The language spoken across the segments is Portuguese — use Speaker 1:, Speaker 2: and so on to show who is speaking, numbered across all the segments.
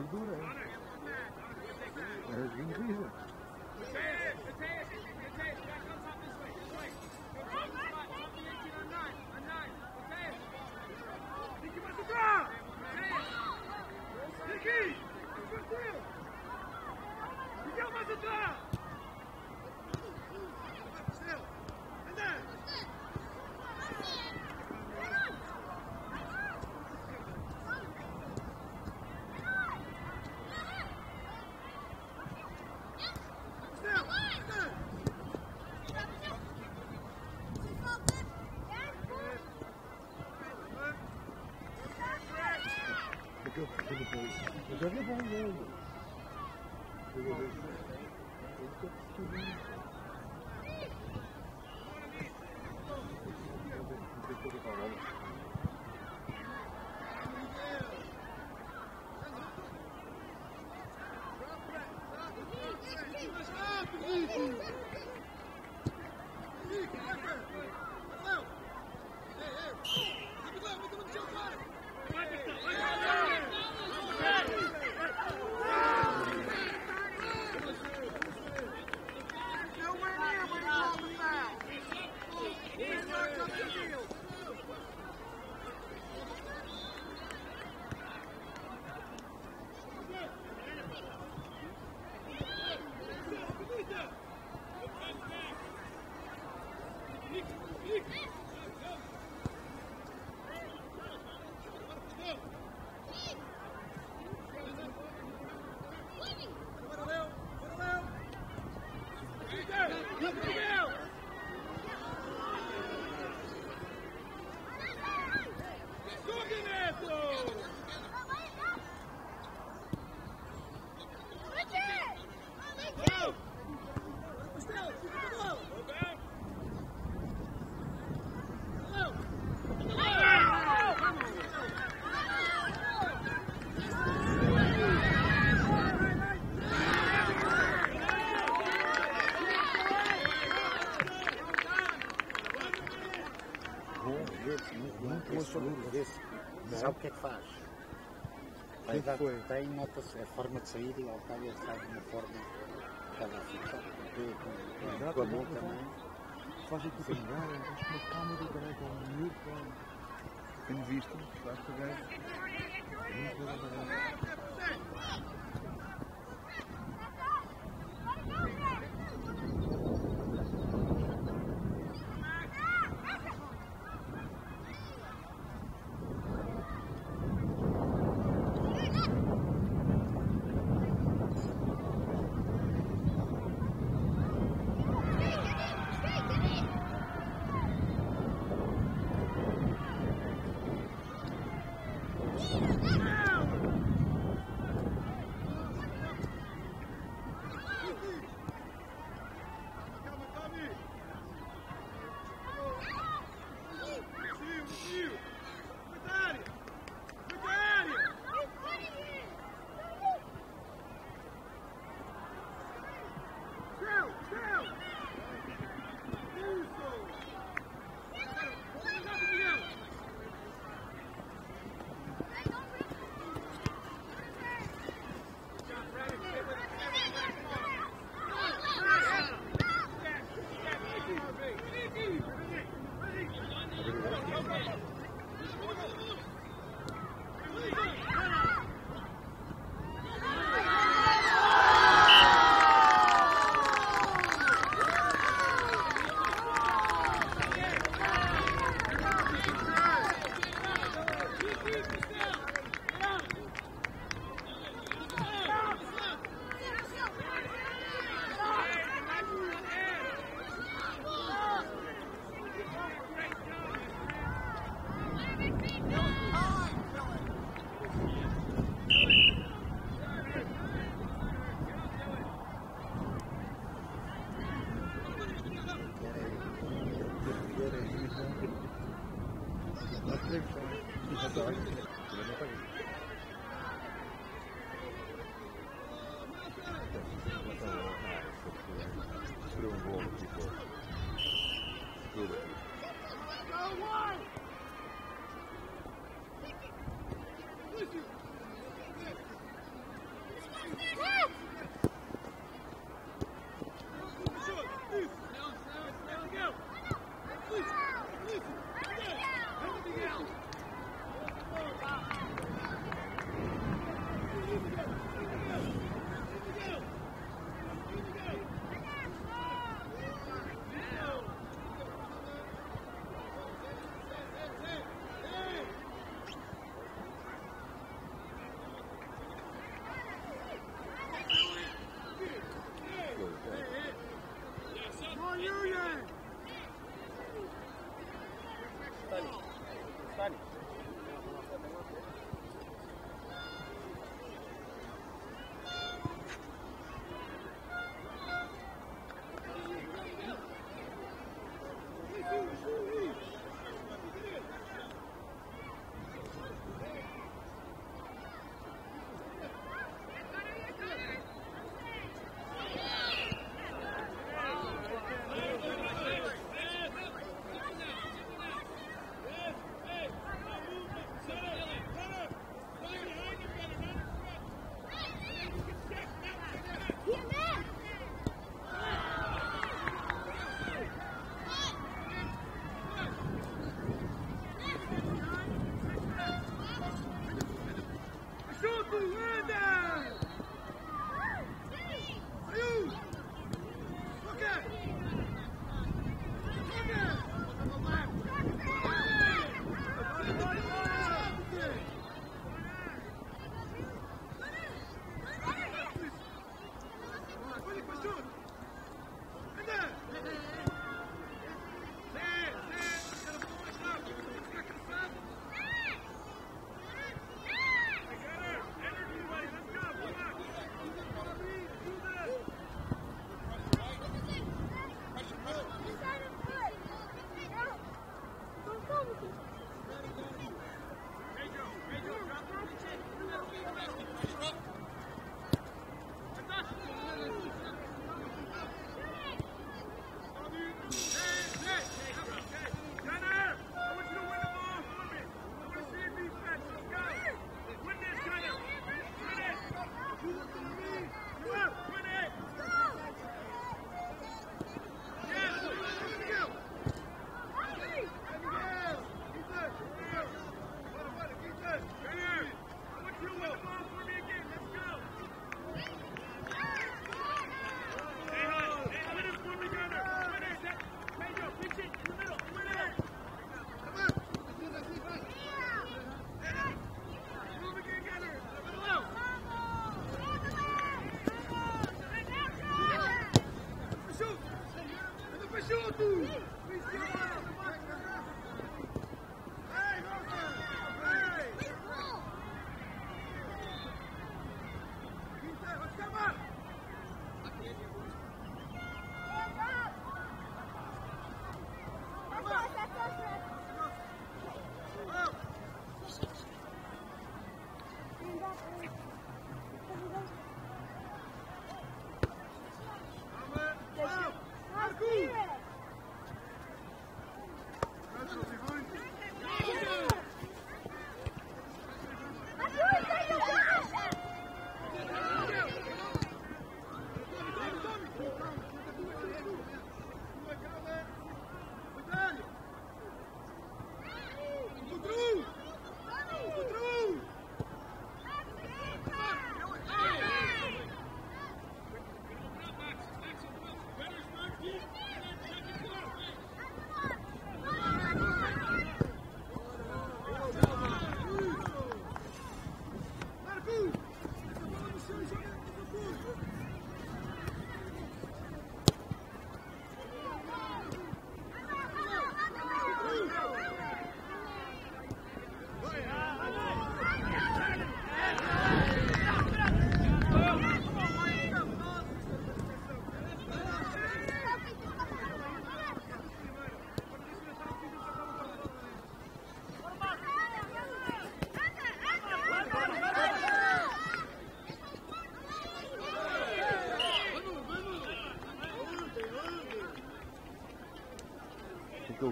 Speaker 1: Big Buddha. Hallelujah. Faz? Dar,
Speaker 2: foi?
Speaker 1: tem nota-se a forma de sair e o Altair sai de uma forma que ela fica com, com, com a mão também.
Speaker 2: Faz aqui para jogar, acho que uma câmera também com um miúdo, tenho visto, acho que o gajo.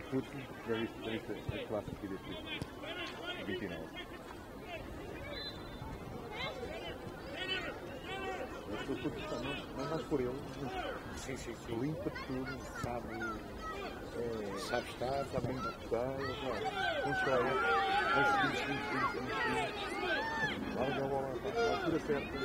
Speaker 2: Aquele puto, já viste, já viste a classe aqui desse 29. Aquele puto está, não, não é por ele,
Speaker 1: Sim, sim, sim.
Speaker 2: limpa tudo,
Speaker 1: Sabe,
Speaker 2: é,
Speaker 1: sabe estar,
Speaker 2: sabe bem não chora, vai seguindo, seguindo, seguindo, seguindo. Larga a bola na altura certa.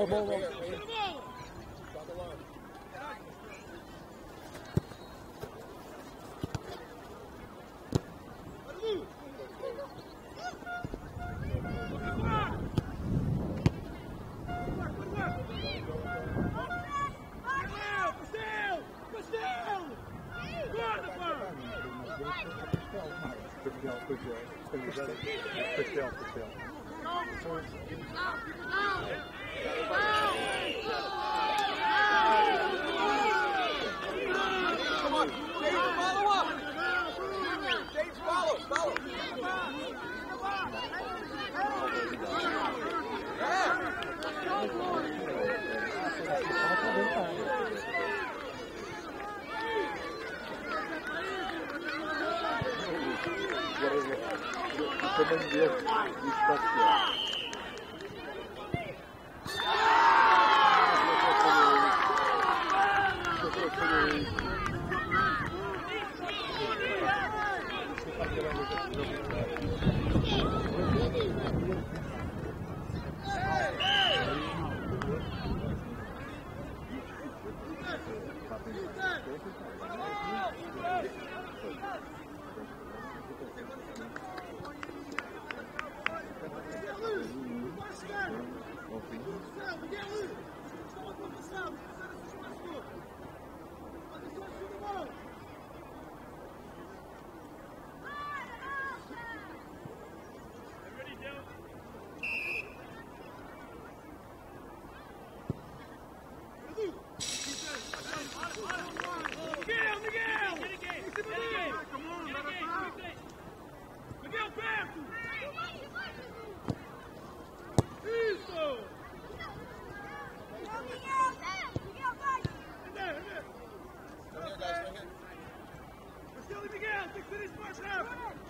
Speaker 1: Oh, hold, hold. 我们这些，就是。Вперед, ты перед Пашем!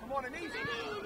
Speaker 2: Come on, and easy.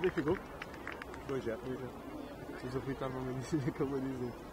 Speaker 1: Quanto é que ficou? 2 já, 2 já. Vocês a Rui estavam a dizer que ele a dizer.